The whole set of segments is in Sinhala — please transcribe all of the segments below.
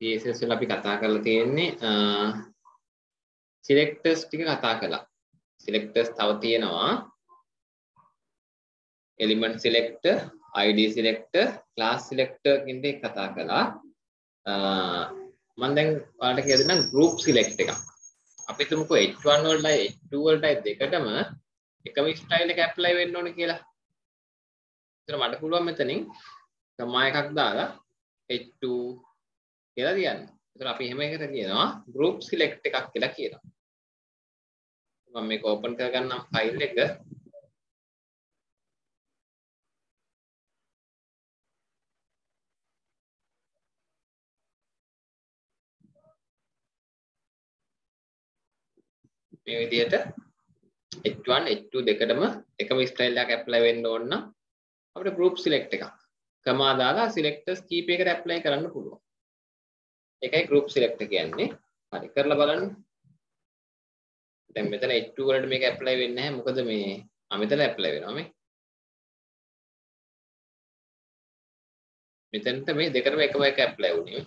CSS වල අපි කතා කරලා තියෙන්නේ සිලෙක්ටර්ස් ටික කතා කළා. සිලෙක්ටර්ස් තව තියෙනවා element selector, id selector, class selector කියන දේ කතා කළා. මම දැන් ඔයාලට කියලා දෙන්නම් group select එකක්. අපි තුමුකෝ h1 වලටයි h2 වලටයි දෙකටම එකම ස්ටයිල් එක ඇප්ලයි වෙන්න ඕනේ කියලා. ඒතර මට පුළුවන් මෙතනින් කමා එකක් දාලා h2 කියලා තියන්න. ඒතර අපි එහෙම එකට කියනවා group select එකක් කියලා කියනවා. මම මේක ඕපන් කරගන්නම් ෆයිල් එක. මේ විදිහට h1 h2 දෙකටම එකම ස්ටයිල් එකක් ඇප්ලයි වෙන්න ඕන නම් අපිට group select එකක් කමා දාලා selectors කීපයකට ඇප්ලයි කරන්න පුළුවන්. ඒකයි group select කියන්නේ. හරි කරලා බලන්න. දැන් මෙතන h2 වලට මේක ඇප්ලයි වෙන්නේ නැහැ. මොකද මේ ආ මෙතන ඇප්ලයි වෙනවා මේ. මෙතනට මේ දෙකටම එකම එක ඇප්ලයි වුණේ.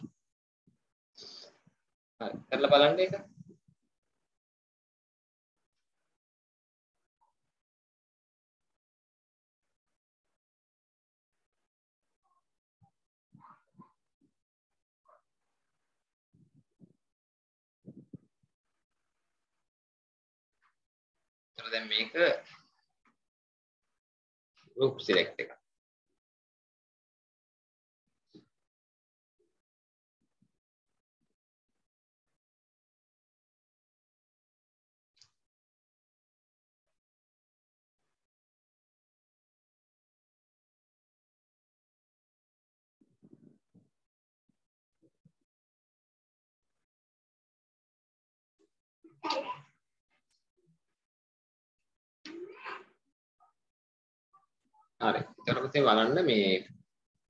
හරි කරලා බලන්න ඒක. දැන් මේක group select එක. හරි. ඊට පස්සේ බලන්න මේ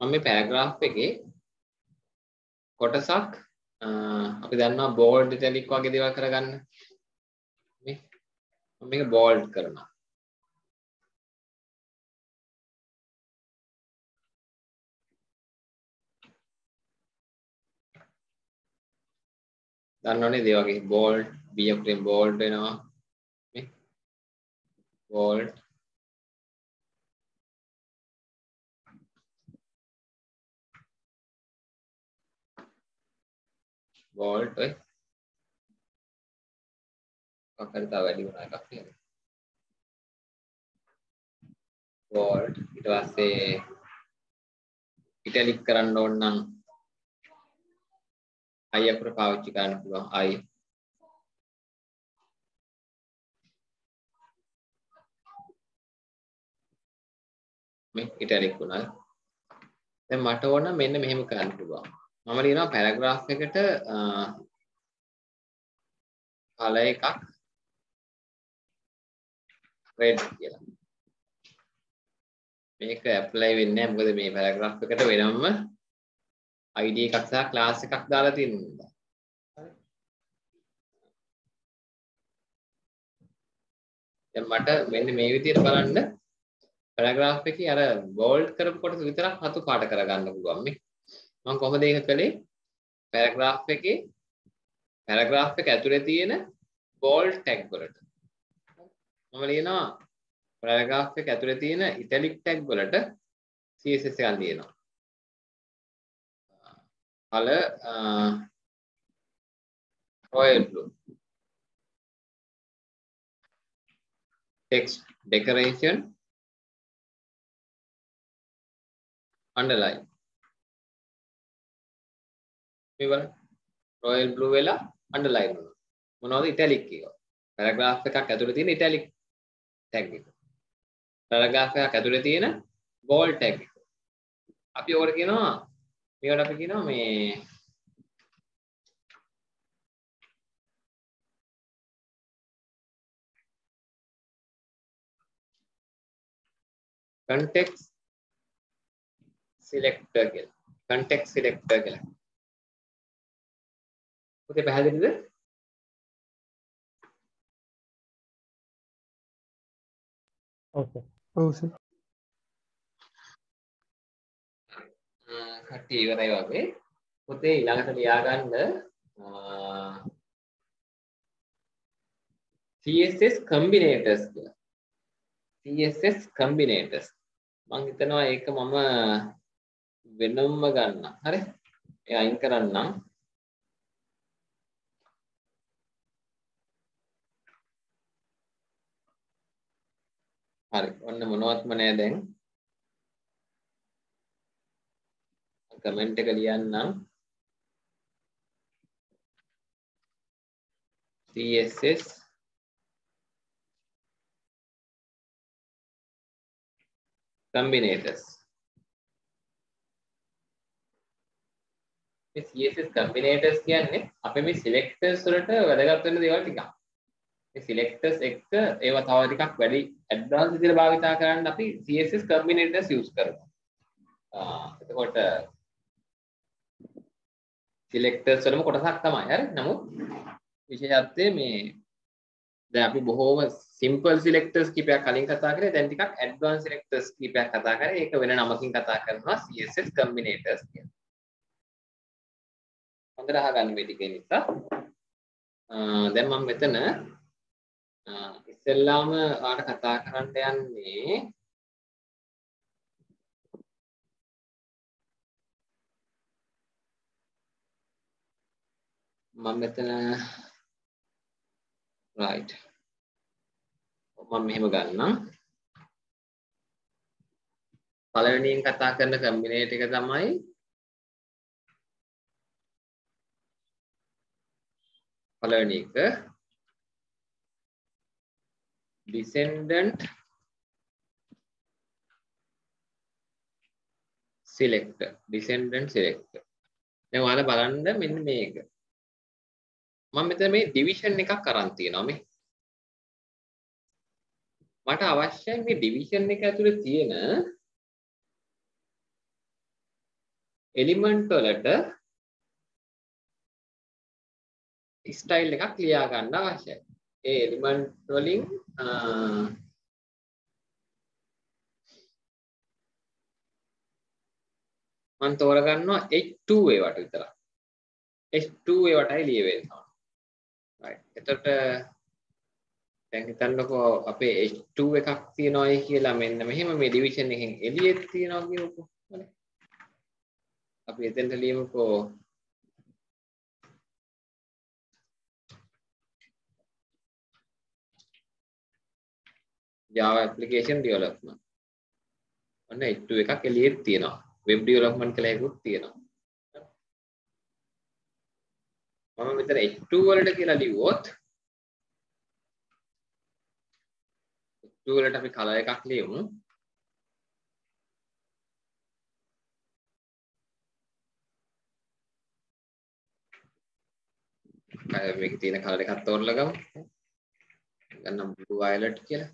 මම මේ පැරග්‍රාෆ් එකේ කොටසක් අපි දන්නවා බෝල්ඩ් ඉටැලික් වගේ දේවල් කරගන්න. මේ මම මේක බෝල්ඩ් කරනවා. දන්නවනේ ඒ වගේ බෝල්ඩ් B අකුරෙන් බෝල්ඩ් වෙනවා. මේ බෝල්ඩ් වෝල්ට් ඔය මොකක්ද තව වැඩි වුණා එකක් නේද වෝල්ට් ඊට පස්සේ ඉටලික් කරන්න ඕන නම් i අකුර පාවිච්චි කරන්න පුළුවන්. I. මේ ඉටලික් වුණා. දැන් මට ඕන මෙන්න මෙහෙම කරන්න පුළුවන්. මම ලියනවා පැරග්‍රාෆ් එකට කල එකක් රෙඩ් කියලා. මේක ඇප්ලයි වෙන්නේ නැහැ මොකද මේ පැරග්‍රාෆ් එකට වෙනම ID එකක් සහ ක්ලාස් එකක් දාලා තියෙනවා. දැන් මට මෙන්න මේ විදිහට බලන්න පැරග්‍රාෆ් එකේ අර බෝල්ඩ් කරපු කොටස විතරක් හතු පාට කරගන්න පුළුවන් මේ. මම කොහොමද ඒක කළේ? පැරග්‍රාෆ් එකේ පැරග්‍රාෆ් එක ඇතුලේ තියෙන bold tag වලට. මම ලියනවා. පැරග්‍රාෆ් එක ඇතුලේ තියෙන italic tag වලට css එකක් ලියනවා. color royal blue. text decoration underline. මේ බලන්න රොයල් බ්ලූ වෙලා අන්ඩර්ලයින් වුණා. මොනවද ඉටැලික් එක? පැරග්‍රාෆ් එකක් ඇතුලේ තියෙන ඉටැලික් ටැග් එක. පැරග්‍රාෆ් එකක් ඇතුලේ තියෙන බෝල්ඩ් ටැග් එක. අපි ඕකට කියනවා මේකට අපි කියනවා මේ context selector කියලා. context selector කියලා. පුතේ පැහැදිලිද? ඔව්. ඔව් සර්. කට්ටිය ඉවරයි වගේ. පොතේ ඊළඟට ලියාගන්න CSS combinators කියලා. CSS combinators. මම හිතනවා ඒක මම වෙනම්ම ගන්න. හරි? ඒ අයින් කරන්නම්. හරි. ඔන්න මොනවත්ම නෑ දැන්. කමෙන්ට් එක ලියන්නම්. CSS combinators. මේ CSS combinators කියන්නේ අපේ මේ selectors වලට වැදගත් වෙන දේවල් ටිකක්. මේ selectors එක්ක ඒවා තව ටිකක් වැඩි advanced විදිහට භාවිතා කරන්න අපි CSS combinators use කරනවා. එතකොට selectors වලම කොටසක් තමයි. හරි. නමුත් විශේෂත්වයේ මේ දැන් අපි බොහෝම simple selectors කීපයක් කලින් කතා කරේ දැන් ටිකක් advanced selectors කීපයක් කතා කරේ ඒක වෙන නමකින් කතා කරනවා CSS combinators කියලා. හොඳට අහගන්න මේ ටික නිසා දැන් මම මෙතන ඉස්සෙල්ලාම ඔයාලට කතා කරන්න යන්නේ. මම මෙතන right. මම මෙහෙම ගන්නම්. පළවෙනියෙන් කතා කරන කම්බිනේට් එක තමයි පළවෙනි එක. Descendant selector descendant selector දැන් ඔයාලා බලන්න මෙන්න මේක. මම මෙතන මේ ඩිවිෂන් එකක් අරන් තියෙනවා මේ. මට අවශ්‍යයි මේ ඩිවිෂන් එක ඇතුලේ තියෙන එලිමන්ට් වලට ස්ටයිල් එකක් ලියා ගන්න අවශ්‍යයි. ඒ එලිමන්ට් වලින් මම තෝරගන්නවා H2 ඒවට විතරක්. H2 ඒවටයි ලියවෙන්නේ. right. එතකොට දැන් හිතන්නකෝ අපේ H2 එකක් තියෙනවායි කියලා මෙන්න මෙහෙම මේ ඩිවිෂන් එකෙන් එළියෙත් තියෙනවා කියමුකෝ. හරි. අපි එතෙන්ට ලියමුකෝ Java application development. ඔන්න H2 එකක් එළියෙත් තියෙනවා. web development කියලා එකකුත් තියෙනවා. මම මෙතන H2 වලට කියලා ලිව්වොත් H2 වලට අපි කලර් එකක් ලියමු. මේකේ තියෙන කලර් එකක් තෝරලා ගමු. ගන්නම් blue violet කියලා.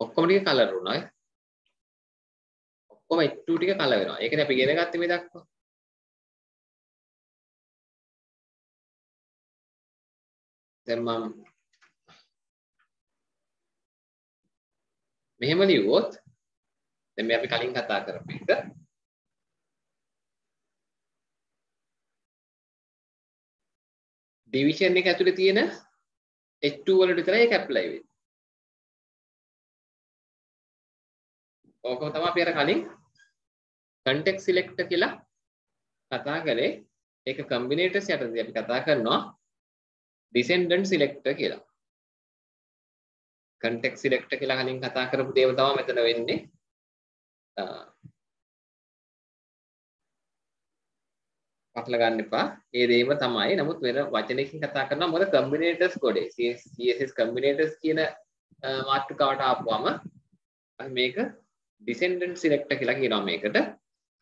ඔක්කොම ටික කලර් වුණා. ඔක්කොම H2 ටික කලර් වෙනවා. ඒකනේ අපි ඉගෙන ගත්තේ මේ දක්වා. දැන් මම මෙහෙම ලිව්වොත් දැන් මේ අපි කලින් කතා කරපු එක ඩිවිෂන් එක ඇතුලේ තියෙන H2 වලට විතරයි ඒක ඇප්ලයි වෙන්නේ. ඕකම තමයි අපි අර කලින් context selector කියලා කතා කරේ. ඒක combinators යටතේ අපි කතා කරනවා descendant selector කියලා. context selector කියලා කලින් කතා කරපු දේව තමයි මෙතන වෙන්නේ. පටල ගන්න එපා. ඒ දේම තමයි. නමුත් වෙන වචනයකින් කතා කරනවා මොකද combinators ගොඩේ. CSS combinators කියන මාතෘකාවට ආපුවම මේක descendant selector කියලා කියනවා මේකට.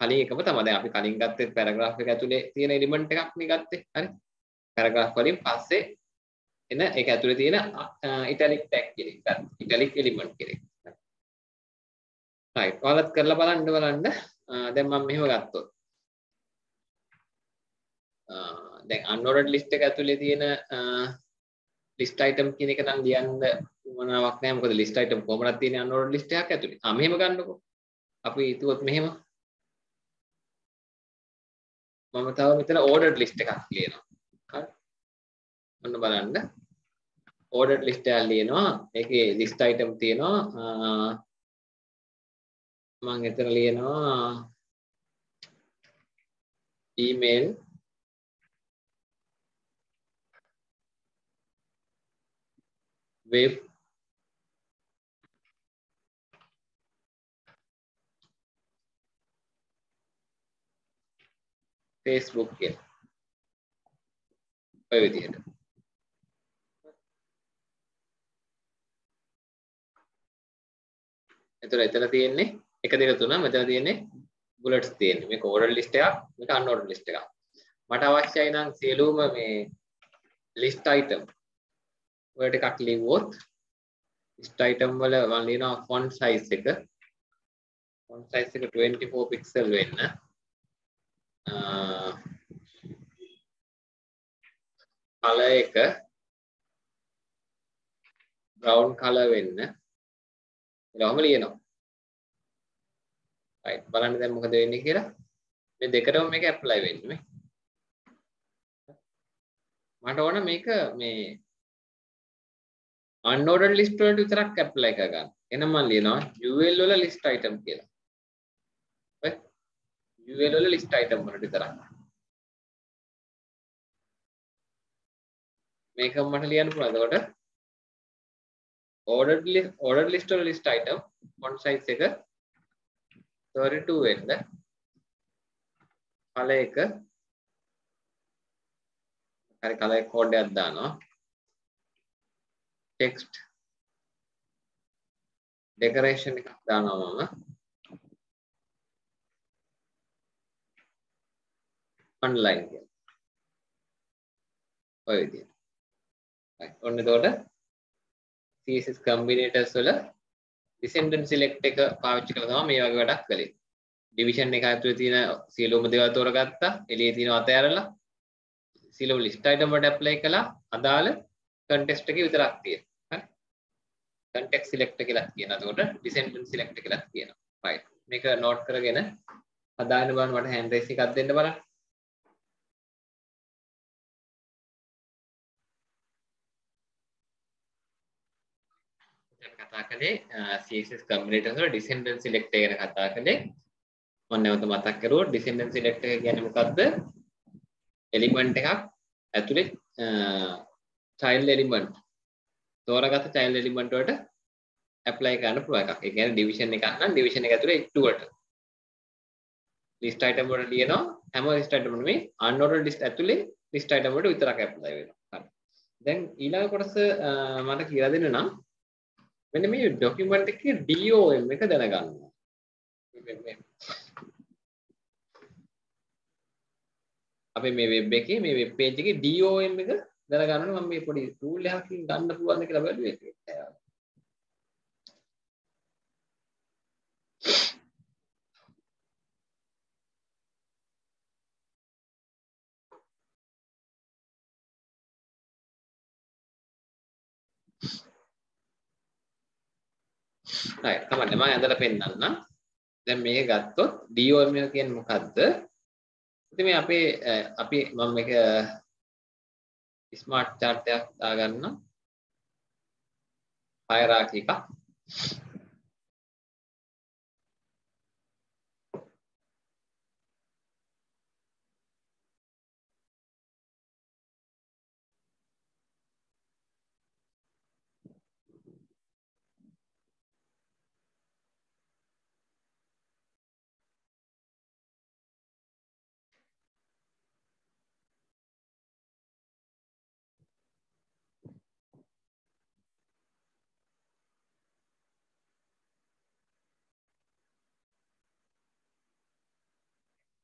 කලින් එකම තමයි. දැන් අපි කලින් ගත්තේ paragraph එක ඇතුලේ තියෙන element එකක් නේ ගත්තේ. හරි. paragraph වලින් පස්සේ එන ඒක ඇතුලේ තියෙන italic tag කියන එක. italic element කියන එක. right. ඔයාලත් කරලා බලන්න බලන්න. දැන් මම මෙහෙම ගත්තොත්. දැන් unordered list එක ඇතුලේ තියෙන list item කියන එක නම් ලියන්න මොනවක් නැහැ මොකද list item කොහොමද තියෙන්නේ unordered list එකක් ඇතුලේ. ආ මෙහෙම ගන්නකො. අපි හිතුවොත් මෙහෙම මම තව මෙතන ordered list එකක් ලියනවා. හරි. ඔන්න බලන්න. ordered list එකක් ලියනවා. ඒකේ list item තියෙනවා. මම එතන ලියනවා email web Facebook කියලා. ඔය විදිහට. එතකොට එතන තියෙන්නේ 1 2 3 මෙතන තියෙන්නේ බුලට්ස් තියෙන්නේ. මේක ඕඩර් ලිස්ට් එකක්, මේක අන්ಓඩර් ලිස්ට් එකක්. මට අවශ්‍යයි නම් සියලුම මේ ලිස්ට් අයිටම් වලට එකක් ලිව්වොත් ලිස්ට් අයිටම් වල මම ලියනවා ෆොන්ට් සයිස් එක. ෆොන්ට් සයිස් එක 24 පික්සල් වෙන්න. කලර් එක. බ්‍රවුන් කලර් වෙන්න. එලවම ලියනවා. right බලන්න දැන් මොකද වෙන්නේ කියලා. මේ දෙකටම මේක ඇප්ලයි වෙන්නේ මට ඕන මේක මේ unordered list වලට විතරක් ඇප්ලයි කරගන්න. එහෙනම් මම ලියනවා UL වල list item කියලා. right UL වල list item වලට විතරක් මේක මට ලියන්න පුළුවන් එතකොට ordered list ordered list වල list item font size එක 32 වෙන්න කලර් එක. හරි කලර් කෝඩ් එකක් දානවා. text decoration එකක් දානවා මම. Online කියලා ඔය විදිහට ඔන්න එතකොට CSS combinators වල descendant select එක පාවිච්චි කරලා තමයි මේ වගේ වැඩක් කළේ. division එක ඇතුලේ තියෙන සියලුම දේවල් තෝරගත්තා. එළියේ තියෙන අතෑරලා සියලුම list item වලට apply කළා. අදාළ context එකේ විතරක් තියෙනවා. හරි. context select කියලා කියනවා. එතකොට descendant select කියලා කියනවා. right. මේක note කරගෙන අදාළ බලන්න මට hand raise එකක් දෙන්න බලන්න. කතා කළේ CSS combinators වල descendant select එක ගැන කතා කළේ මම නැවත මතක් කරුවොත් descendant select එක කියන්නේ මොකද්ද element එකක් ඇතුලේ child element තෝරාගත්ත child element වලට apply කරන්න පුළුවන් එකක්. ඒ කියන්නේ division එකක් නම් division එක ඇතුලේ 2 වලට list item වලට ලියනවා හැම list item නෙමෙයි unordered list ඇතුලේ list item වලට විතරක් apply වෙනවා. හරි. දැන් ඊළඟ කොටස මට කියලා දෙන්න නම් මෙන්න මේ ડોකියුමන්ට් එකේ DOM එක දැනගන්න. අපේ මේ වෙබ් එකේ මේ වෙබ් පේජ් එකේ DOM එක දැනගන්න මම මේ පොඩි ටූල් එකකින් ගන්න පුළුවන්ද කියලා බලුවේ. හරි. කමන්න මම ඇඳලා පෙන්නන්නම්. දැන් මේක ගත්තොත් DOM එක කියන්නේ මොකද්ද? ඉතින් මේ අපේ අපි මම මේක ස්මාර්ට් chart එකක් දාගන්න hierarchy එකක්.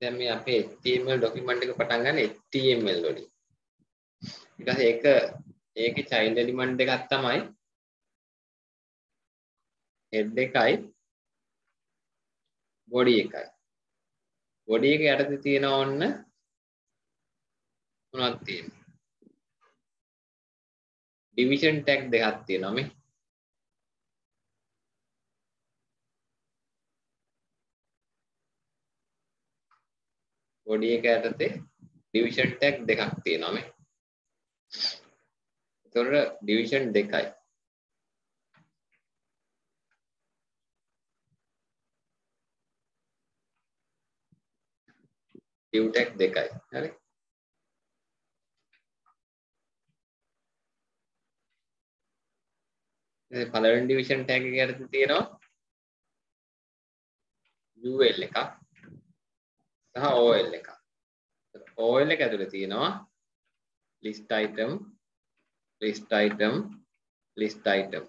දැන් මේ අපේ HTML document එක පටන් ගන්න HTML වලින්. ඊට පස්සේ ඒක ඒකේ child element දෙකක් තමයි head එකයි body එකයි. body එක යටතේ තියෙන ඕන්න මොනවද තියෙන්නේ? division tag දෙකක් තියෙනවා මේ. Body එක යටතේ division tag දෙකක් තියෙනවා මේ. ඒතකොට division දෙකයි. div tag දෙකයි. හරි. පළවෙනි ඩිවිෂන් ටැග් එක යටතේ තියෙනවා UL එකක් සහ OL එකක්. OL එක ඇතුලේ තියෙනවා list item list item list item.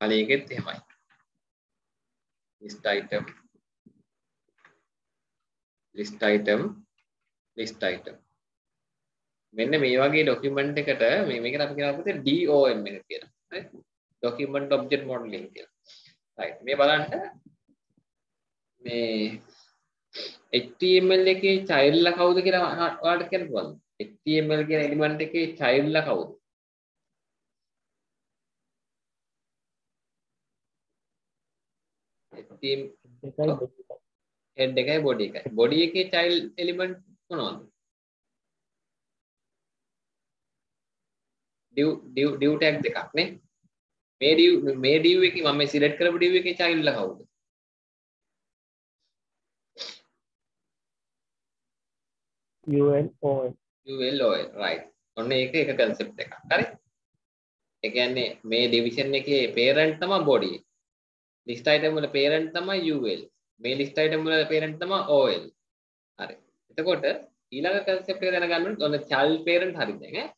කලින් එකෙත් එහෙමයි. list item list item list item. මෙන්න මේ වගේ ડોකියුමන්ට් එකට මේ මේකට අපි කියනවා පුතේ DOM එක කියලා. හරි? document object modeling කියලා. right මේ බලන්න මේ HTML එකේ child ලා කවුද කියලා ඔයාලට කියන්න පුළුවන්ද? HTML කියන element එකේ child ලා කවුද? HTML head එකයි body එකයි. body එකේ child element මොනවද? div div div tag දෙකක් නේ. මේ div මේ div එකේ මම මේ select කරපු div එකේ child ලා කවුද? ULOL ULOL right. ඔන්න ඒක එක concept එකක්. හරි? ඒ කියන්නේ මේ division එකේ parent තමයි body. list item වල parent තමයි UL. මේ list item වල parent තමයි OL. හරි. එතකොට ඊළඟ concept එක දැනගන්න ඕනේ ඔන්න child parent හරි දැන් ඈ.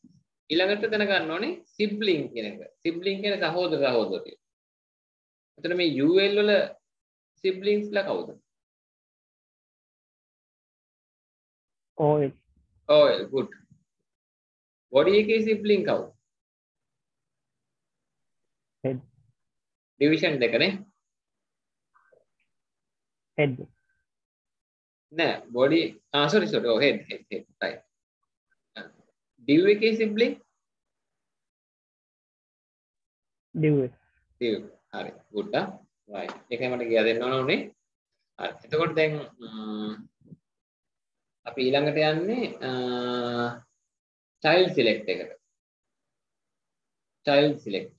ඊළඟට දැනගන්න ඕනේ sibling කියන එක. sibling කියන්නේ සහෝදර සහෝදරියෝ. එතකොට මේ UL වල siblings ලා කවුද? OL OL good. body එකේ sibling කවුද? head. Division දෙකනේ. head. නෑ body ah sorry sorry. Oh head head head. Right. div එකේ sibling? Div div හරි good ah. Right. ඒකයි මට කියා දෙන්න ඕන උනේ. හරි. එතකොට දැන් අපි ඊළඟට යන්නේ child select එකට. child select.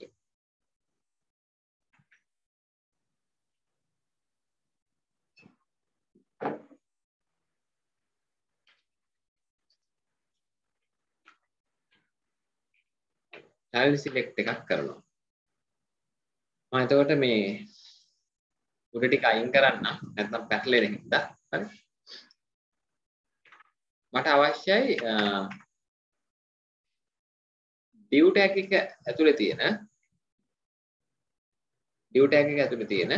child select එකක් කරනවා. මම එතකොට මේ උඩ ටික අයින් කරන්න නැත්නම් පැටලෙන හින්දා හරි. මට අවශ්‍යයි div tag එක ඇතුලේ තියෙන div tag එක ඇතුලේ තියෙන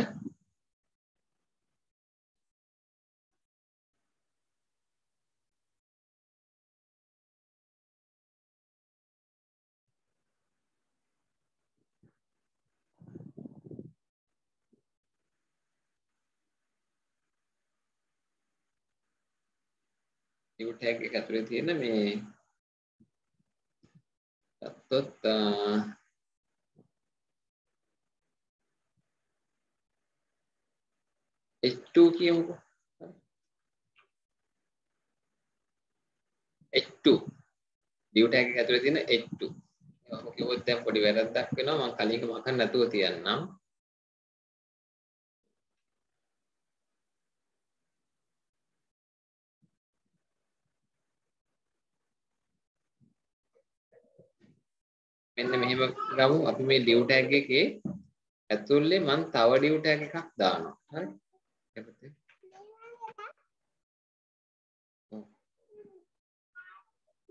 div tag එක ඇතුලේ තියෙන මේ ගත්තොත් H2 කියමුකෝ. H2 div tag එක ඇතුලේ තියෙන H2 ඔක කිව්වොත් දැන් පොඩි වැරද්දක් වෙනවා. මම කලින් එක මකන්න නැතුව තියන්නම්. මෙන්න මෙහෙම ගමු. අපි මේ div tag එකේ ඇතුලේ මම තව div tag එකක් දානවා. හරි? එපතේ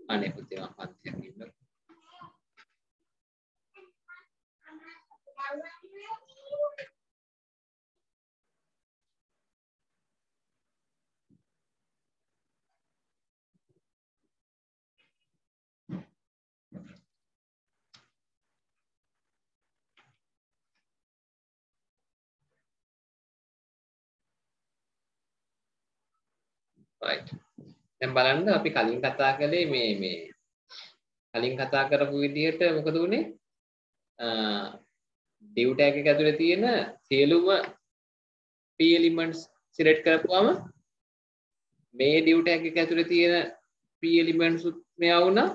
අනේ පුතේ මම පන්තියක් ඉන්න right. දැන් බලන්න අපි කලින් කතා කළේ මේ මේ කලින් කතා කරපු විදිහට මොකද උනේ div tag එක ඇතුලේ තියෙන සියලුම p elements select කරපුවාම මේ div tag එක ඇතුලේ තියෙන p elements උත් මෙයා වුණා.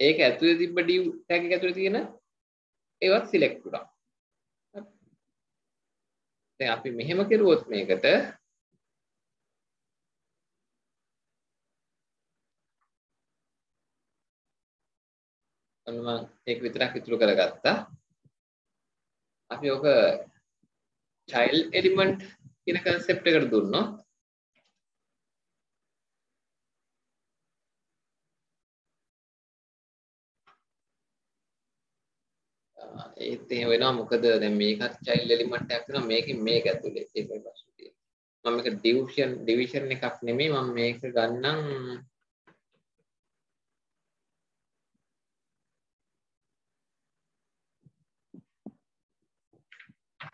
ඒක ඇතුලේ තිබ්බ div tag එක ඇතුලේ තියෙන ඒවත් select වුණා. දැන් අපි මෙහෙම කරුවොත් මේකට මම ඒක විතරක් ඉතුරු කරගත්තා. අපි ඔක child element කියන concept එකට දුන්නොත් ඒත් එහෙම වෙනවා. මොකද දැන් මේකත් child element එකක් වෙනවා. මේකෙන් මේක ඇතුලේ. ඒකයි ප්‍රශ්නේ තියෙන්නේ මම මේක division division එකක් නෙමෙයි. මම මේක ගන්නම්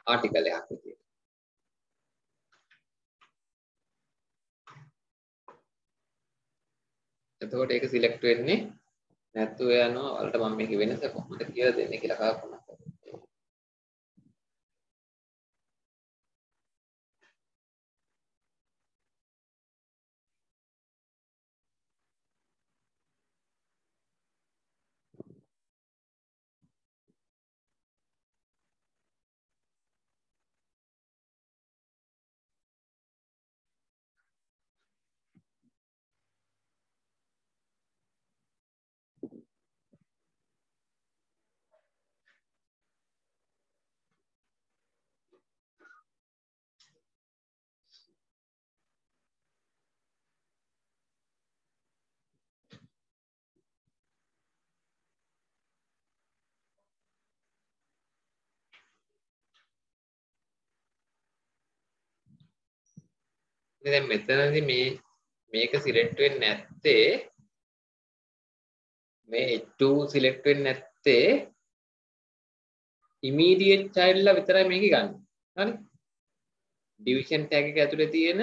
ආටිකල් එකක් විදියට. එතකොට ඒක සිලෙක්ට් වෙන්නේ නැත්තුව යනවා. වලට මම මේක වෙනස කොහොමද කියලා දෙන්නේ කියලා කල්පනා දැන් මෙතනදී මේ මේක සිලෙක්ට් වෙන්නේ නැත්තේ මේ H2 සිලෙක්ට් වෙන්නේ නැත්තේ immediate child ලා විතරයි මේක ගන්න. හරි? division tag එක ඇතුලේ තියෙන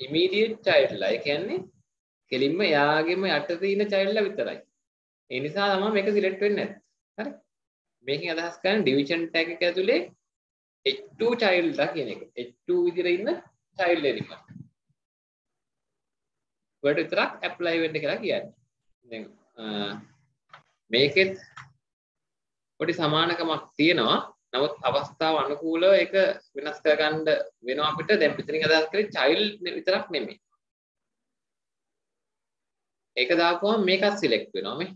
immediate child ලා. ඒ කියන්නේ කෙලින්ම යාගෙම යට තියෙන child ලා විතරයි. ඒ නිසා තමයි මේක සිලෙක්ට් වෙන්නේ නැත්තේ. හරි? මේකෙන් අදහස් කරන්නේ division tag එක ඇතුලේ H2 child ලා කියන එක. H2 විදිහට ඉන්න child element. වලට විතරක් apply වෙන්න කියලා කියන්නේ. දැන් මේකෙත් පොඩි සමානකමක් තියෙනවා. නමුත් අවස්ථාව අනුකූලව ඒක වෙනස් කරගන්න වෙනවා අපිට. දැන් පිටින් අදහස් කරේ child විතරක් නෙමෙයි. ඒක දාපුවම මේකත් select වෙනවා මේ.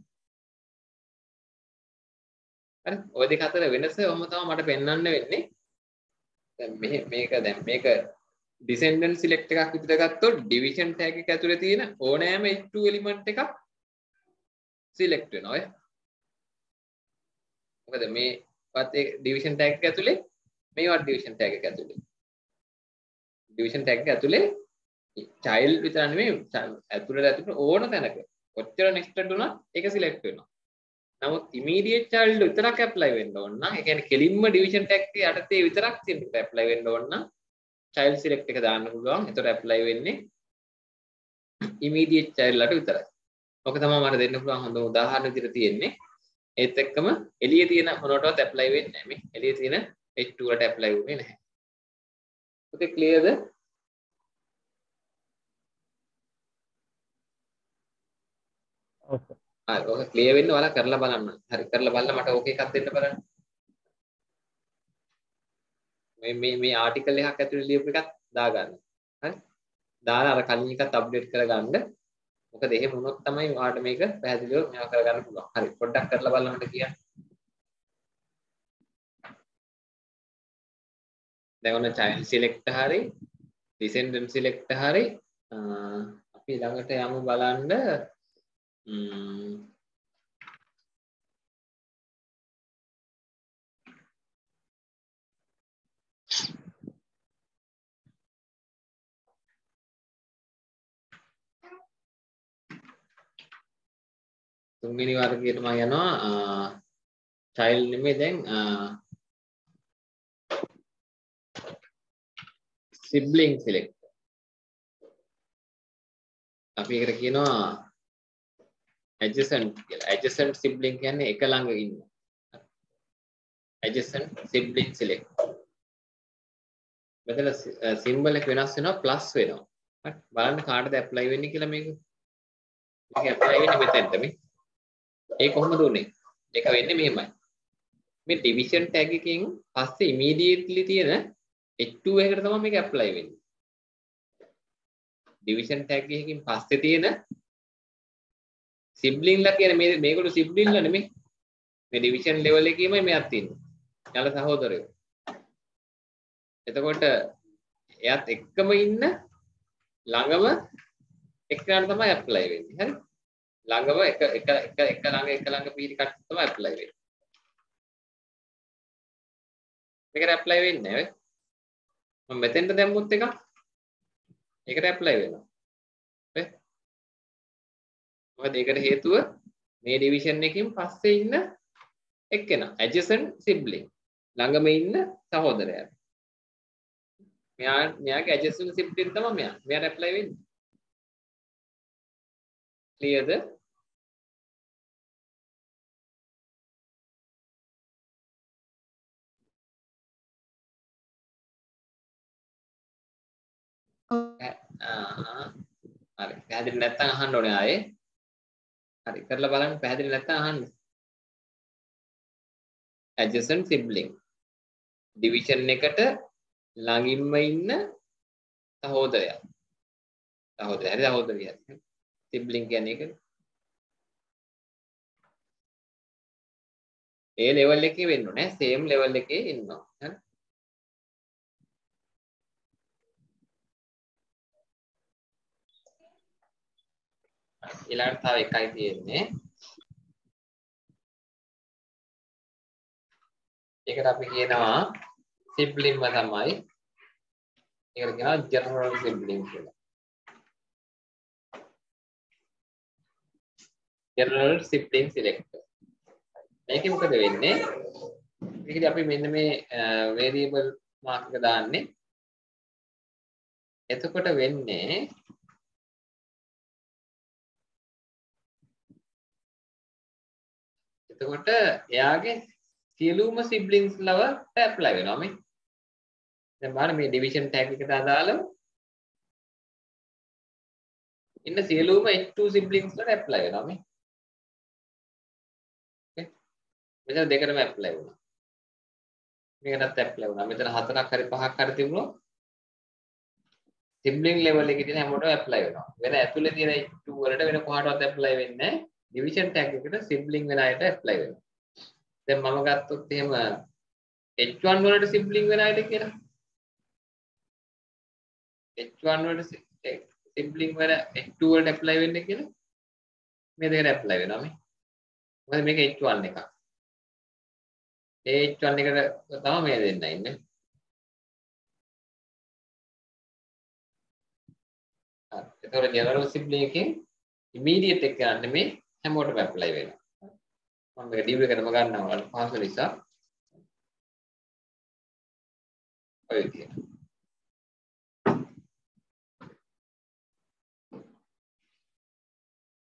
හරි. ওই දෙක අතර වෙනස ඔහොම තමයි මට පෙන්වන්න වෙන්නේ. දැන් මේක දැන් මේක descendant select එකක් විදිහට ගත්තොත් division tag එක ඇතුලේ තියෙන ඕනෑම h2 element එකක් select වෙනවා ඔය. මොකද මේවත් ඒ division tag එක ඇතුලේ මේවත් division tag එක ඇතුලේ. division tag එක ඇතුලේ child විතර නෙමෙයි ඇතුලේ ඇතුලේ ඕන තැනක කොච්චර nested වුණත් ඒක select වෙනවා. නමුත් immediate child විතරක් apply වෙන්න ඕන නම් ඒ කියන්නේ කෙලින්ම division tag එක යටතේ විතරක් තියෙන apply වෙන්න ඕන නම් child select එක දාන්න පුළුවන්. එතකොට apply වෙන්නේ immediate child ලාට විතරයි. ඔක තමයි මට දෙන්න පුළුවන් හොඳ උදාහරණ විදිහට තියෙන්නේ. ඒත් එක්කම එළියේ තියෙන මොනවටවත් apply වෙන්නේ නැහැ මේ. එළියේ තියෙන H2 වලට apply වුණේ නැහැ. Okay clear ද? ඔක ක්ලියර් වෙන්න ඔයාලා කරලා බලන්න. හරි කරලා බලලා මට ඕක එකක් දෙන්න බලන්න. මේ මේ මේ ආටිකල් එකක් ඇතුලේ ලියපු එකක් දාගන්න. හරි. දාලා අර කලින් එකත් අප්ඩේට් කරගන්න. මොකද එහෙම වුණොත් තමයි ඔයාලට මේක පැහැදිලිව මේවා කරගන්න පුළුවන්. හරි. පොඩ්ඩක් කරලා බලන්න මට කියන්න. දැන් ඔන්න child select හරි descendant select හරි අපි ළඟට යමු බලන්න තුන්වෙනි වර්ගයට මම යනවා child නෙමෙයි දැන් sibling select අපි ඒකට කියනවා adjacent කියලා. adjacent sibling කියන්නේ එක ළඟ ඉන්න. adjacent sibling select. මෙතන symbol එක වෙනස් වෙනවා plus වෙනවා. හරි බලන්න කාටද ඇප්ලයි වෙන්නේ කියලා මේක මේක ඇප්ලයි වෙන්නේ මෙතෙන්ට මේ ඒ කොහොමද උනේ? ඒක වෙන්නේ මෙහෙමයි. මේ ඩිවිෂන් ටැග් එකකින් පස්සේ ඉමීඩියට්ලි තියෙන H2 එකකට තමයි මේක ඇප්ලයි වෙන්නේ. ඩිවිෂන් ටැග් එකකින් පස්සේ තියෙන සිබ්ලින්ලා කියන මේ මේගොල්ලෝ සිබ්ලින්ලා නෙමෙයි මේ ඩිවිෂන් ලෙවල් එකේමයි මෙයක් තියෙන්නේ. යාල සහෝදරයෝ. එතකොට එයාත් එක්කම ඉන්න ළඟම එක්කනට තමයි ඇප්ලයි වෙන්නේ. හරි? ළඟම එක එක එක එක ළඟ එක ළඟ පිටි කට්ට තමයි ඇප්ලයි වෙන්නේ. මේකට ඇප්ලයි වෙන්නේ නැහැ මම මෙතෙන්ට දැම්මොත් එක ඒකට ඇප්ලයි වෙනවා. හරි මොකද ඒකට හේතුව මේ ඩිවිෂන් එකකින් පස්සේ ඉන්න එක්කෙනා. adjacent sibling. ළඟම ඉන්න සහෝදරයා. මෙයා මෙයාගේ adjacent sibling තමයි මෙයා. මෙයාට ඇප්ලයි වෙන්නේ. Clearද? හරි. පැහැදිලි නැත්නම් අහන්න ඕනේ ආයේ. හරි කරලා බලන්න පැහැදිලි නැත්නම් අහන්න. Adjacent sibling. Division එකට ළඟින්ම ඉන්න සහෝදරයා. සහෝදරයා. හරි සහෝදරිය. හරි sibling කියන්නේ ඒක. ඒ level එකේ වෙන්න ඕනේ. same level එකේ ඉන්නවා. හරි? ඊළඟට තව එකයි තියෙන්නේ. ඒකට අපි කියනවා සිබ්ලින්ම තමයි. ඒකට කියනවා ජෙනරල් සිබ්ලින් කියලා. ජෙනරල් සිබ්ලින් සිලෙක්ටර් මේකේ මොකද වෙන්නේ මේකදී අපි මෙන්න මේ වේරියබල් මාක් එක දාන්නේ එතකොට වෙන්නේ එතකොට එයාගේ සියලුම සිබ්ලින්ස් ලවට ඇප්ලයි වෙනවා මේ. දැන් බලන්න මේ ඩිවිෂන් ටැග් එකට අදාළව ඉන්න සියලුම H2 සිබ්ලින්ස් වලට ඇප්ලයි වෙනවා මේ. මෙතන දෙකටම ඇප්ලයි වුණා. මේකටත් ඇප්ලයි වුණා. මෙතන හතරක් හරි පහක් හරි තිබුණොත් සිබ්ලින් ලෙවල් එකේ තියෙන හැමෝටම ඇප්ලයි වෙනවා. වෙන ඇතුලේ තියෙන H2 වලට වෙන කොහාටවත් ඇප්ලයි වෙන්නේ නැහැ. ඩිවිෂන් ටැග් එකට සිබ්ලින් වෙන අයට ඇප්ලයි වෙනවා. දැන් මම ගත්තොත් එහෙම H1 වලට සිබ්ලින් වෙන අයට කියලා. H1 වලට සිබ්ලින් eh, වෙන H2 වලට ඇප්ලයි වෙන්නේ කියලා. මේ දෙකට ඇප්ලයි වෙනවා මේ. මොකද මේක H1 එකක්. ඒ H1 එකට තමයි මේ දෙන්න ඉන්නේ. හරි. ඒතකොට ජෙනරල් සිබ්ලින් එකෙන් ඉමීඩියට් එක ගන්න මේ හැමෝටම ඇප්ලයි වෙනවා. මම මේක ඩීව් එකටම ගන්නවා පහසු නිසා. ඔය විදියට.